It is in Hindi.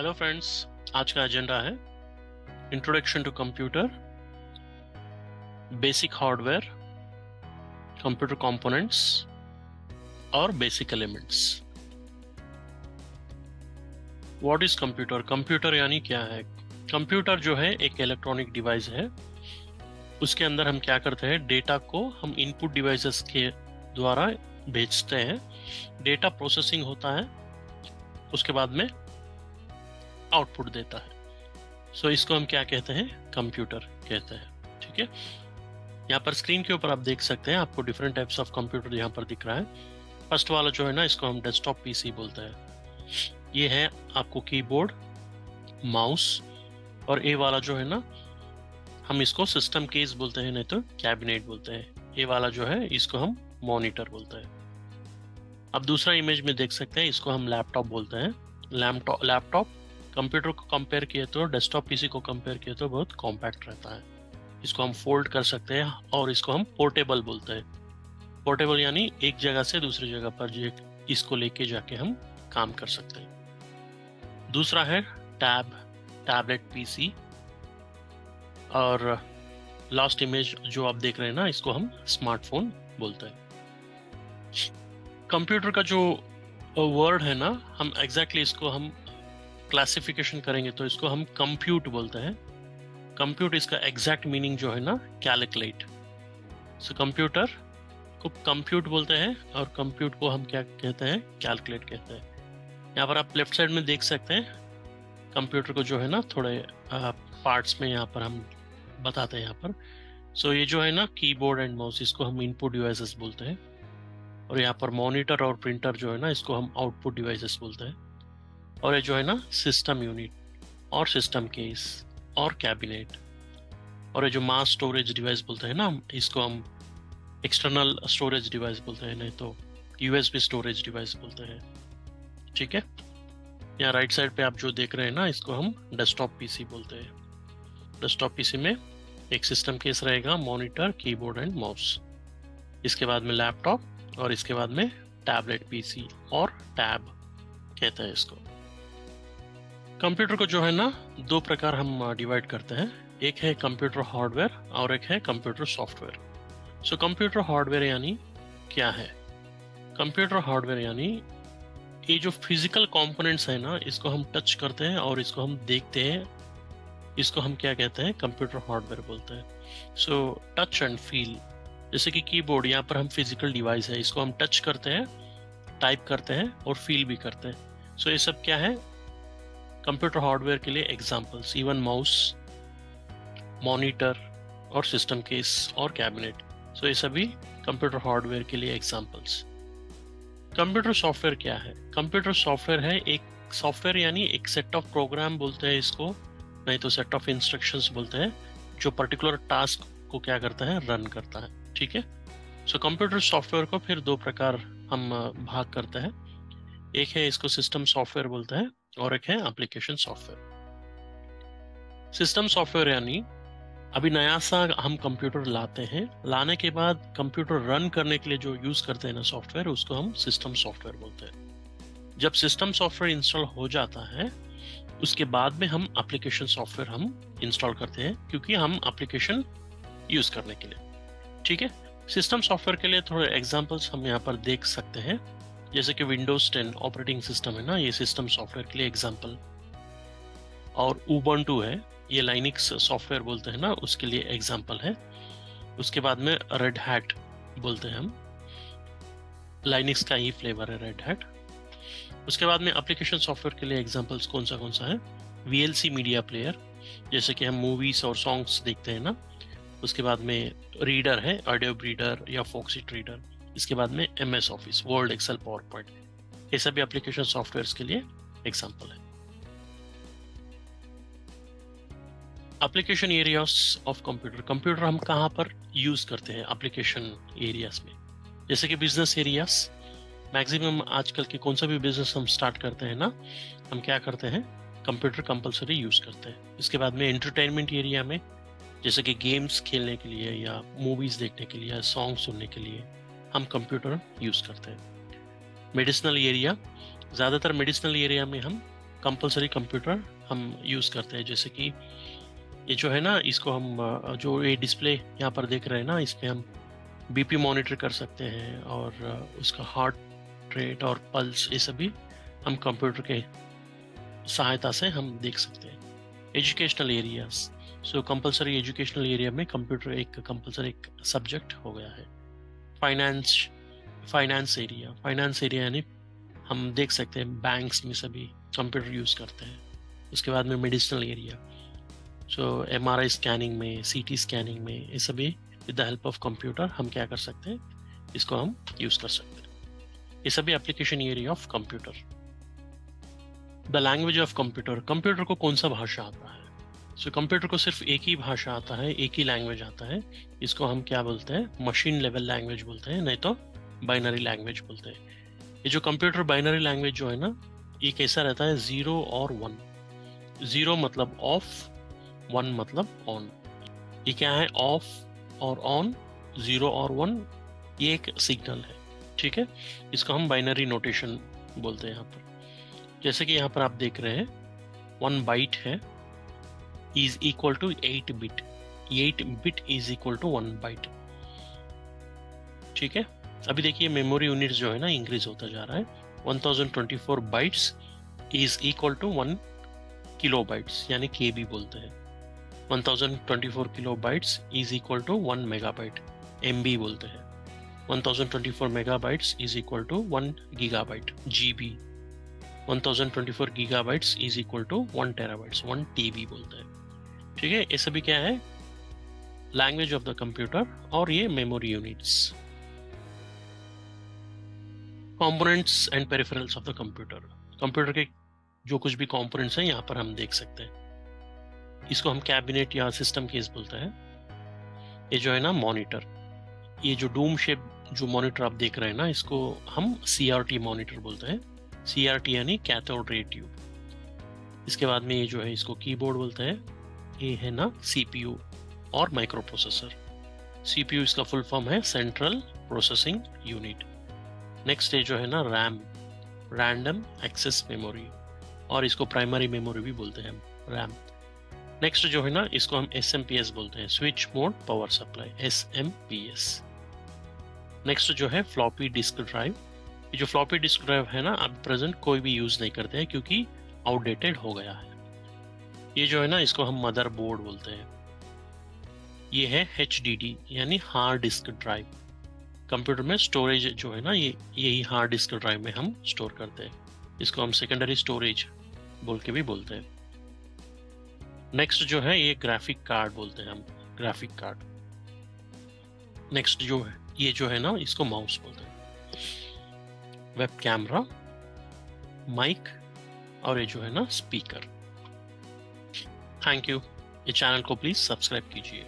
हेलो फ्रेंड्स आज का एजेंडा है introduction to computer basic hardware computer components और basic elements what is computer computer यानी क्या है? कंप्यूटर जो है एक इलेक्ट्रॉनिक डिवाइस है। उसके अंदर हम क्या करते हैं? डेटा को हम इनपुट डिवाइसेस के द्वारा भेजते हैं। डेटा प्रोसेसिंग होता है। उसके बाद में आउटपुट देता है। सो so, इसको हम क्या कहते हैं? कंप्यूटर कहते हैं। ठीक है? यहाँ पर स्क्रीन के ऊपर आप देख सकते हैं आपको डिफरेंट टाइप्स ऑफ़ कंप्यूटर यहाँ पर दिख रहा है। फ़र्स्ट वाला जो है ना इसको हम डेस्कटॉप पीसी बोलते हैं। ये है आपको कीबोर्ड माउस और ए वाला जो है ना हम इसको सिस्टम केस बोलते हैं नहीं तो कैबिनेट बोलते हैं। ए वाला जो है इसको हम मॉनिटर बोलते हैं। अब दूसरा इमेज में देख सकते हैं इसको हम लैपटॉप बोलते हैं। लैपटॉप लैपटॉप कंप्यूटर को कंपेयर किए तो डेस्कटॉप पीसी को कंपेयर किए तो बहुत कॉम्पैक्ट रहता है। इसको हम फोल्ड कर सकते हैं और इसको हम पोर्टेबल बोलते हैं। पोर्टेबल यानी एक जगह से दूसरी जगह पर जो इसको लेके जाके हम काम कर सकते हैं। दूसरा है टैब टैबलेट पीसी और लास्ट इमेज जो आप देख रहे हैं ना, इसको हम स्मार्टफ़ोन बोलते हैं। कंप्यूटर का जो वर्ड है ना, हम एग्जैक्टली exactly इसको हम क्लासिफिकेशन करेंगे तो इसको हम कंप्यूट बोलते हैं। कंप्यूट इसका एग्जैक्ट मीनिंग जो है ना कैलकुलेट सो कंप्यूटर को कंप्यूट बोलते हैं और कंप्यूट को हम क्या कहते हैं? कैलकुलेट कहते हैं। यहाँ पर आप लेफ़्ट साइड में देख सकते हैं। कंप्यूटर को जो है ना थोड़े पार्ट्स में यहाँ पर हम बताते हैं यहाँ पर। सो so, ये जो है ना कीबोर्ड एंड माउस इसको हम इनपुट डिवाइसेस बोलते हैं। और यहाँ पर मॉनिटर और प्रिंटर जो है ना इसको हम आउटपुट डिवाइसेस बोलते हैं। और ये जो है ना सिस्टम यूनिट और सिस्टम केस और कैबिनेट और ये जो मास स्टोरेज डिवाइस बोलते हैं ना, इसको हम एक्सटर्नल स्टोरेज डिवाइस बोलते हैं, नहीं तो यूएसबी स्टोरेज डिवाइस बोलते हैं। ठीक है? यहाँ राइट साइड पे आप जो देख रहे हैं ना, इसको हम डेस्कटॉप पीसी बोलते हैं। डेस्कटॉप पीसी में एक सिस्टम केस रहेगा मॉनिटर कीबोर्ड एंड माउस इसके बाद में लैपटॉप और इसके बाद में टैबलेट पीसी और टैब कहते हैं इसको। कंप्यूटर को जो है ना दो प्रकार हम डिवाइड करते हैं। एक है कंप्यूटर हार्डवेयर और एक है computer software. So computer hardware यानी क्या है? कंप्यूटर हार्डवेयर यानी ये जो फ़िज़िकल कंपोनेंट्स है ना इसको हम टच करते हैं और इसको हम देखते हैं। इसको हम क्या कहते हैं? कंप्यूटर हार्डवेयर बोलते हैं। सो टच एंड फील जैसे कि कीबोर्ड यहाँ पर हम फ़िज़िकल डिवाइस है इसको हम टच करते हैं टाइप करते हैं और फील भी करते हैं। सो so, ये सब क्या है? कंप्यूटर हार्डवेयर के लिए एग्जाम्पल्स इवन माउस मॉनिटर और सिस्टम केस और कैबिनेट सो ये सभी कंप्यूटर हार्डवेयर के लिए एग्जाम्पल्स कंप्यूटर सॉफ्टवेयर क्या है? कंप्यूटर सॉफ्टवेयर है एक सॉफ्टवेयर यानी एक सेट ऑफ़ प्रोग्राम बोलते हैं इसको, नहीं तो सेट ऑफ़ इंस्ट्रक्शंस बोलते हैं, जो पर्टिकुलर टास्क को क्या करता है? रन करता है. ठीक है? सो कंप्यूटर सॉफ्टवेयर को फिर दो प्रकार हम भाग करते हैं. एक है इसको सिस्टम सॉफ्टवेयर बोलते हैं और एक है एप्लीकेशन सॉफ्टवेयर सिस्टम सॉफ्टवेयर यानी, अभी नया सा हम कंप्यूटर लाते हैं, लाने के बाद कंप्यूटर रन करने के लिए जो यूज़ करते हैं ना सॉफ्टवेयर उसको हम सिस्टम सॉफ्टवेयर बोलते हैं. जब सिस्टम सॉफ्टवेयर इंस्टॉल हो जाता है, उसके बाद में हम एप्लीकेशन सॉफ्टवेयर हम इंस्टॉल करते हैं, क्योंकि हम एप्लीकेशन यूज़ करने के लिए. ठीक है? सिस्टम सॉफ्टवेयर के लिए थोड़े एग्जांपल्स हम यहाँ पर देख सकते हैं. जैसे कि विंडोज़ 10 ऑपरेटिंग सिस्टम है ना, ये सिस्टम सॉफ्टवेयर के लिए एग्जांपल और ऊबंटू है, ये लाइनिक्स सॉफ्टवेयर बोलते हैं ना, उसके लिए एग्जांपल है. उसके बाद में रेड हैट बोलते हैं हम. लाइनिक्स का ही फ्लेवर है रेड हैट उसके बाद में एप्लीकेशन सॉफ्टवेयर के लिए एग्जांपल्स कौन सा कौन सा है? वीएलसी मीडिया प्लेयर जैसे कि हम मूवीज़ और सॉन्ग्स देखते हैं ना. उसके बाद में रीडर है ऑडियो रीडर या फोक्सिट रीडर इसके बाद में M S Office world Excel PowerPoint ये सभी एप्लीकेशन सॉफ्टवेयर के लिए एग्ज़ाम्पल है। Application areas of computer computer हम कहाँ पर यूज़ करते हैं एप्लीकेशन एरियाज़ में? जैसे कि बिज़नेस एरियाज़ मैक्सिमम आजकल के कौन सा भी बिज़नेस हम स्टार्ट करते हैं ना, हम क्या करते हैं? कंप्यूटर कंपलसरी यूज़ करते हैं। इसके बाद में एंटरटेनमेंट एरिया में, जैसे कि गेम्स खेलने के लिए या मूवीज़ देखने के लिए सॉन्ग सुनने के लिए। हम कंप्यूटर यूज़ करते हैं। मेडिसिनल एरिया ज़्यादातर मेडिसिनल एरिया में हम कंपलसरी कंप्यूटर हम यूज़ करते हैं। जैसे कि ये जो है ना, इसको हम जो ये डिस्प्ले यहाँ पर देख रहे हैं ना, इसमें हम बीपी मॉनिटर कर सकते हैं और उसका हार्ट रेट और पल्स ये सभी हम कंप्यूटर के सहायता से हम देख सकते हैं। Educational areas so compulsory educational area में कंप्यूटर एक कंपलसरी एक सब्जेक्ट हो गया है। Finance finance area finance area यानी हम देख सकते हैं बैंक्स में सभी कंप्यूटर यूज़ करते हैं। उसके बाद में medicinal area so M R I scanning में सी टी स्कैनिंग में, ये सभी with the help of computer हम क्या कर सकते हैं? इसको हम यूज़ कर सकते हैं। ये सभी application area of computer the language of computer computer को कौन सा भाषा आता है? सो so, कंप्यूटर को सिर्फ़ एक ही भाषा आता है एक ही लैंग्वेज आता है। इसको हम क्या बोलते हैं? मशीन लेवल लैंग्वेज बोलते हैं नहीं तो बाइनरी लैंग्वेज बोलते हैं। ये जो कंप्यूटर बाइनरी लैंग्वेज जो है ना ये कैसा रहता है? ज़ीरो और वन ज़ीरो मतलब ऑफ़ वन मतलब ऑन ये क्या है? ऑफ़ और ऑन ज़ीरो और वन ये एक सिग्नल है। ठीक है? इसको हम बाइनरी नोटेशन बोलते हैं यहाँ पर। जैसे कि यहाँ पर आप देख रहे हैं वन बाइट है। Is equal to eight bit eight bit is equal to one byte ठीक है? अभी देखिए मेमोरी यूनिट जो है ना इंक्रीज होता जा रहा है। 1024 bytes is equal to one kilo bytes यानी के बोलते हैं। 1024 kilo bytes is equal to one mega byte M बोलते हैं। 1024 mega bytes is equal to one giga byte G B 1024 gigabytes is equal to one terabytes one TB बोलते हैं। ठीक है, ये सभी क्या है? लैंग्वेज ऑफ़ द कंप्यूटर और ये memory units components and peripherals of the computer computer के जो कुछ भी कंपोनेंट्स हैं, यहाँ पर हम देख सकते हैं। इसको हम कैबिनेट या सिस्टम केस बोलते हैं। ये जो है ना मॉनिटर ये जो डूम शेप जो मॉनिटर आप देख रहे हैं ना, इसको हम सी आर टी मॉनिटर बोलते हैं। सी आर टी यानी कैथोड रे ट्यूब इसके बाद में ये जो है, इसको कीबोर्ड बोलते हैं। ये है ना? सीपीयू और माइक्रो प्रोसेसर सीपीयू इसका फुल फॉर्म है सेंट्रल प्रोसेसिंग यूनिट नेक्स्ट है जो है ना रैम रैंडम एक्सेस मेमोरी और इसको प्राइमरी मेमोरी भी बोलते हैं रैम नेक्स्ट जो है ना, इसको हम एस एम पी एस बोलते हैं switch mode power supply S M P S next जो है फ्लॉपी डिस्क ड्राइव ये जो फ्लॉपी डिस्क ड्राइव है ना, अब प्रेजेंट कोई भी यूज़ नहीं करते हैं क्योंकि आउटडेटेड हो गया है। ये जो है ना, इसको हम मदर बोर्ड बोलते हैं। ये है एचडीडी यानी हार्ड डिस्क ड्राइव कंप्यूटर में स्टोरेज जो है ना, ये, यही हार्ड डिस्क ड्राइव में हम स्टोर करते हैं। इसको हम सेकेंडरी स्टोरेज बोल के भी बोलते हैं। नेक्स्ट जो है, ये ग्राफिक कार्ड बोलते हैं हम ग्राफिक कार्ड नेक्स्ट जो है, ये जो है ना, इसको माउस बोलते हैं। वेब कैमरा माइक और ये जो है ना स्पीकर थैंक यू ये चैनल को प्लीज़ सब्सक्राइब कीजिए।